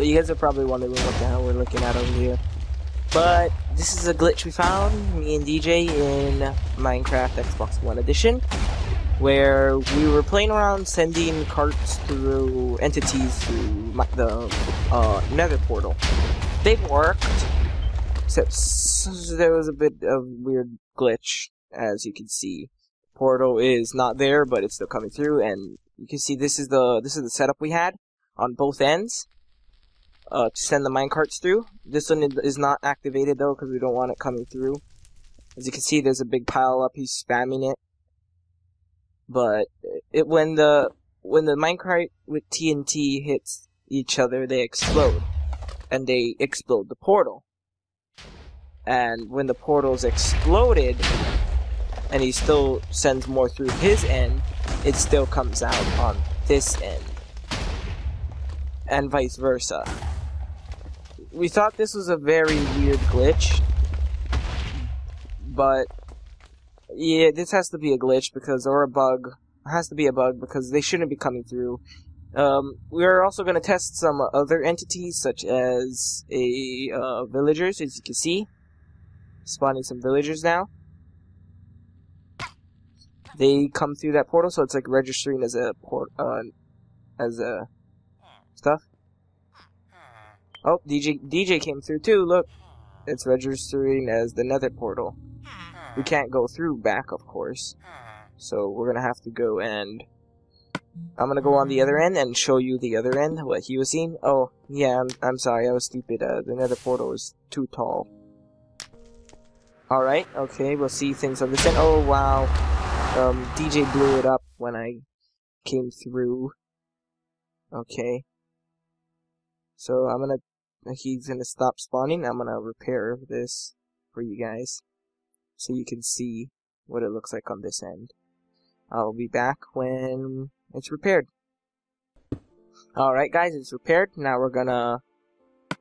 So you guys are probably wondering what the hell we're looking at over here. But this is a glitch we found, me and DJ, in Minecraft Xbox One Edition, where we were playing around sending carts through entities through the uh, nether portal. They worked, except there was a bit of weird glitch, as you can see. Portal is not there, but it's still coming through, and you can see this is the this is the setup we had on both ends uh, to send the minecarts through. This one is not activated though because we don't want it coming through. As you can see, there's a big pile up. He's spamming it. But it when the when the minecart with TNT hits each other, they explode, and they explode the portal. And when the portal's exploded, and he still sends more through his end, it still comes out on this end. And vice versa we thought this was a very weird glitch, but yeah, this has to be a glitch because, or a bug. It has to be a bug because they shouldn't be coming through. Um, we're also going to test some other entities, such as a uh, villagers, as you can see, spawning some villagers now. They come through that portal, so it's like registering as a port, uh, as a stuff. Oh, DJ DJ came through too. Look, it's registering as the Nether portal. We can't go through back, of course. So we're gonna have to go and I'm gonna go on the other end and show you the other end what he was seeing. Oh, yeah, I'm I'm sorry, I was stupid. Uh, the Nether portal is too tall. All right, okay, we'll see things on this end. Oh wow, um, DJ blew it up when I came through. Okay. So I'm gonna he's gonna stop spawning. I'm gonna repair this for you guys so you can see what it looks like on this end. I'll be back when it's repaired. Alright guys, it's repaired. Now we're gonna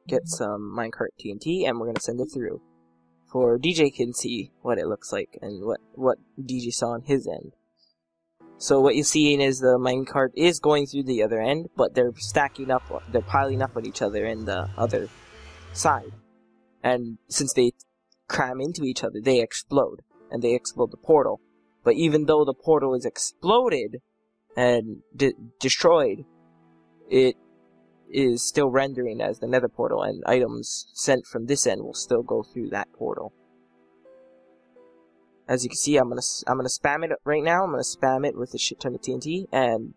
get some minecart TNT and we're gonna send it through. For DJ can see what it looks like and what, what DJ saw on his end. So what you're seeing is the minecart is going through the other end, but they're stacking up, they're piling up on each other in the other side. And since they cram into each other, they explode. And they explode the portal. But even though the portal is exploded and de destroyed, it is still rendering as the nether portal, and items sent from this end will still go through that portal. As you can see, I'm gonna I'm gonna spam it right now. I'm gonna spam it with a shit ton of TNT, and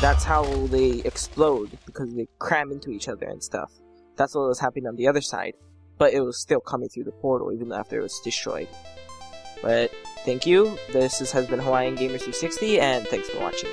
that's how they explode because they cram into each other and stuff. That's what was happening on the other side, but it was still coming through the portal even after it was destroyed. But thank you. This has been Hawaiian Gamer 360, and thanks for watching.